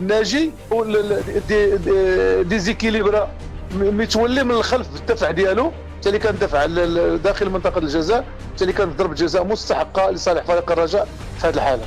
ناجي ديزيكيليبرا متولي من الخلف بالدفع ديالو بالتالي كان دفع داخل منطقة الجزاء بالتالي كانت ضربه جزاء مستحقة لصالح فريق الرجاء في هذه الحالة.